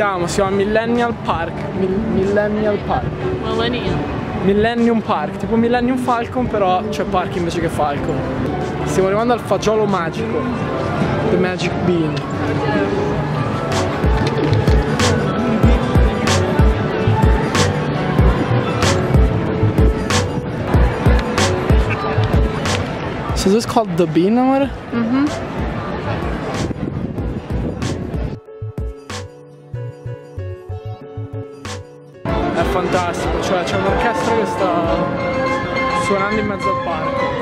siamo, siamo a Millennial Park. Mil Millennial Park. Millennium. Millennium Park, tipo Millennium Falcon, però c'è Park invece che Falcon. Stiamo arrivando al fagiolo magico. The Magic Bean. So this called the bean, amore? Mm-hmm. è fantastico, cioè c'è un'orchestra che sta suonando in mezzo al parco.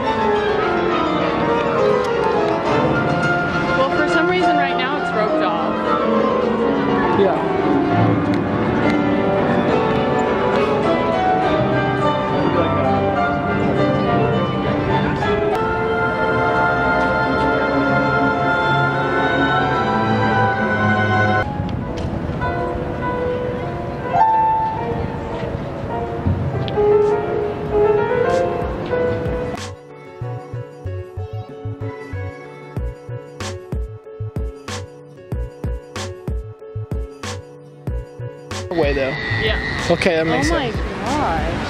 Way though. Yeah. Okay, that Oh makes my sense. gosh.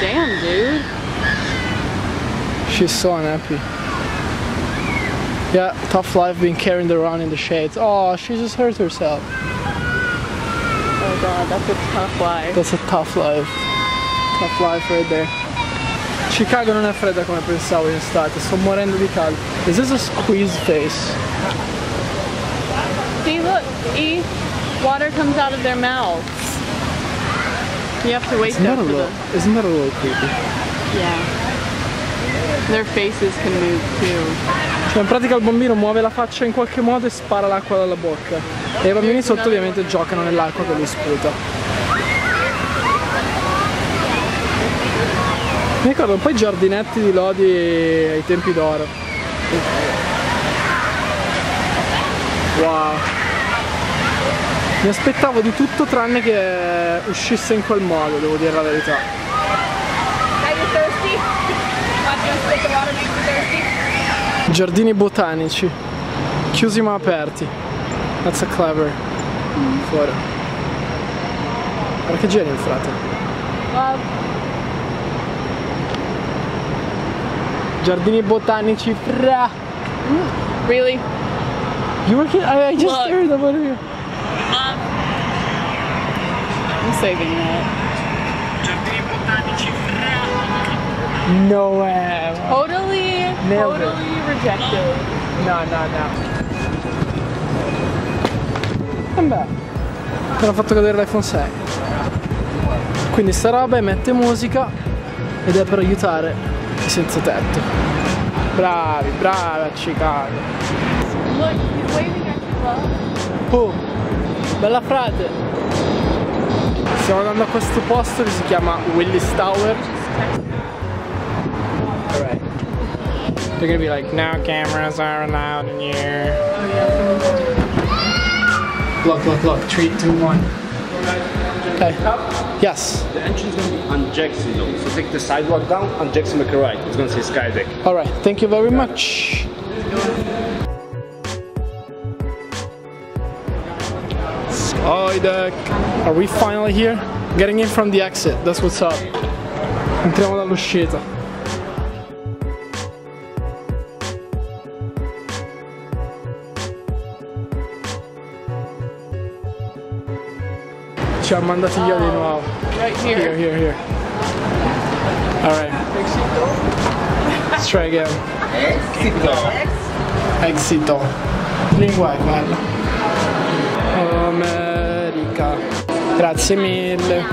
Damn, dude. She's so unhappy. Yeah, tough life being carried around in the shades. Oh, she just hurt herself. Oh god, that's a tough life. That's a tough life. Tough life right there. Chicago non è fredda come pensavo in estate, sto morendo di caldo. Is this a squeeze face? See, look, E, water comes out of their mouths. You have to wait Isn't though that a little, the. isn't that a little creepy? Yeah. Their faces can move too. Cioè in pratica il bambino muove la faccia in qualche modo e spara l'acqua dalla bocca. E i bambini sotto ovviamente giocano nell'acqua che lui sputa. Mi ricordo un po' i giardinetti di Lodi ai tempi d'oro. Wow. Mi aspettavo di tutto tranne che uscisse in quel modo, devo dire la verità. Are you thirsty? Thirsty? Giardini botanici, chiusi ma aperti. That's a clever. Fuori. Guarda che genio il frate. Love. Giardini botanici, fra. Really? You were kidding? I, I just Look. heard about it. I'm saving that. Giardini botanici, fra. No way. Totally, Nailed it. totally rejected. No, no, no. E beh, mi hanno fatto cadere l'iPhone 6. Quindi sta roba emette musica ed è per aiutare i senza tetto. Bravi, bravi a Chicago. Look, he's waving at you, love. Oh, bella frate. Stiamo andando a questo posto che si chiama Willis Tower. Alright. They're gonna be like, no cameras are allowed in here. Look, look, look. Three, two, one. Okay. Yes. The entrance is going to be on Jackson though. So take the sidewalk down on Jackson make a right. It's going to say Skydeck. Alright. Thank you very much. Skydeck. Are we finally here? Getting in from the exit. That's what's up. Entriamo dall'uscita. Ci ha mandati io di nuovo. Oh, right Here, here. here, here. Alright. Let's try again. Exito. Lingua è quella. Oh, America. Grazie mille.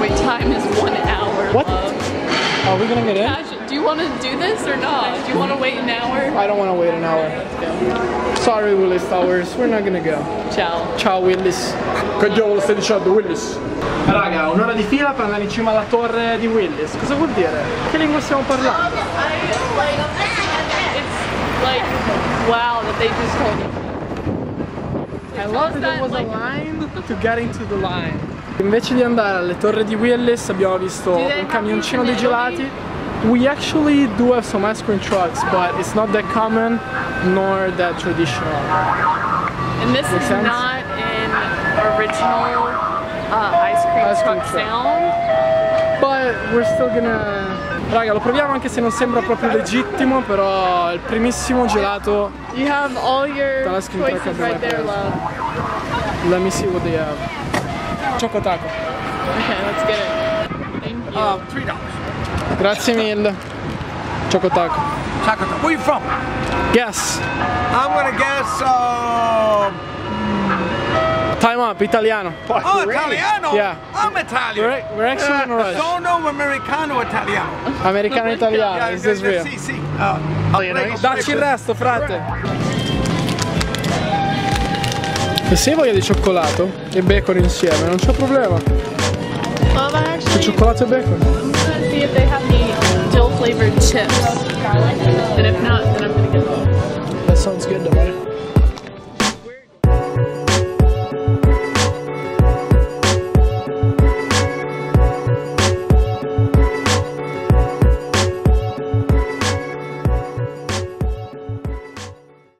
Wait time is one hour. What? love. Are we gonna get in? Do you want to do this or not? Do you want to wait an hour? I don't wanna wait an hour. Sorry Willis Towers, we're not gonna go. Ciao. Ciao Willis. Che diavolo stai dicendo Willis? Raga, un'ora di fila per andare in cima alla torre di Willis. Cosa vuol dire? Che lingua stiamo parlando? It's like Wow, that they just told you. I love that there was a line to get into the line. Invece di andare alle torri di Willis abbiamo visto un camioncino dei these in gelati. We actually do have some ice cream trucks, but it's not that common nor that traditional. And this Makes is sense? not an original uh, ice cream Ice cream truck truck. sound. But we're still gonna... Raga, lo proviamo anche se non sembra proprio legittimo, però è il primissimo gelato. You have all your choices right there, love. Let me see what they have. Chocotaco. Okay, let's get it. Thank you. Uh, three dollars. Grazie mille. Chocotaco. Chocolate. Where you from? Yes. I'm gonna guess. Uh, Time up, italiano. oh, Italiano. Yeah. I'm Italian. We're, we're actually in a rush. Don't know Americano Italiano. Americano italiano, Yeah, is this real? Sì, sì. Uh, Dacci il resto, frate. E se hai voglia di cioccolato e bacon insieme, non c'è problema. C'è actually cioccolato e bacon. I'm gonna see if they have the dill flavored chips. And if not, then I'm